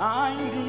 I